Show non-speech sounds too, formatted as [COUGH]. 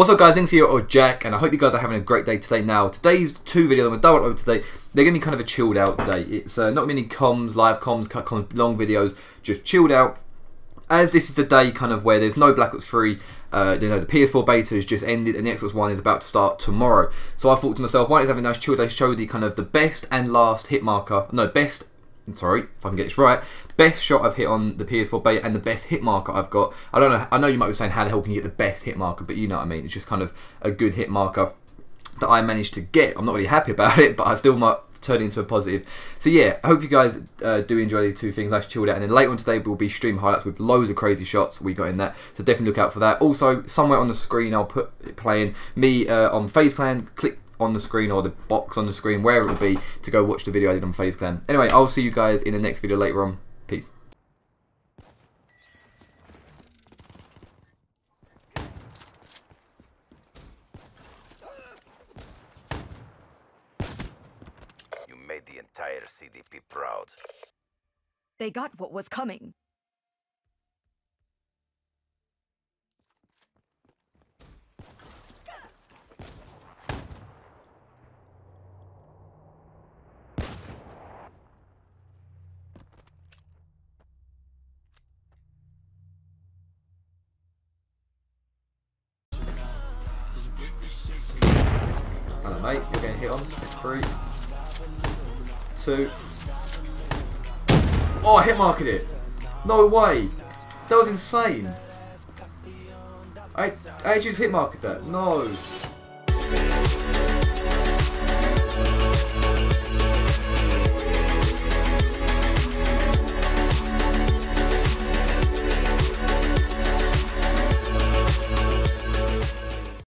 What's up guys, Linkzy here or Jack and I hope you guys are having a great day today now. Today's two videos I'm going to double over today, they're going to be kind of a chilled out day. It's uh, not many comms, live comms, kind of long videos, just chilled out. As this is the day kind of where there's no Black Ops 3, uh, you know, the PS4 beta has just ended and the Xbox One is about to start tomorrow. So I thought to myself, why don't I have a nice chill day, show the kind of the best and last hit marker, no, best sorry if I can get this right, best shot I've hit on the PS4 beta and the best hit marker I've got. I don't know, I know you might be saying how the hell can you get the best hit marker, but you know what I mean. It's just kind of a good hit marker that I managed to get. I'm not really happy [LAUGHS] about it, but I still might turn into a positive. So yeah, I hope you guys uh, do enjoy these two things. Nice chilled out, and then later on today we will be stream highlights with loads of crazy shots we got in that. So definitely look out for that. Also, somewhere on the screen I'll put playing me uh, on FaZe Clan. Click on the screen or the box on the screen, wherever it will be, to go watch the video I did on FaZe Clan. Anyway, I'll see you guys in the next video later on. Peace. You made the entire CDP proud. They got what was coming. Mate. You're getting hit on. Three, two. Oh, I hit marked it. No way. That was insane. I I just hit marked that. No.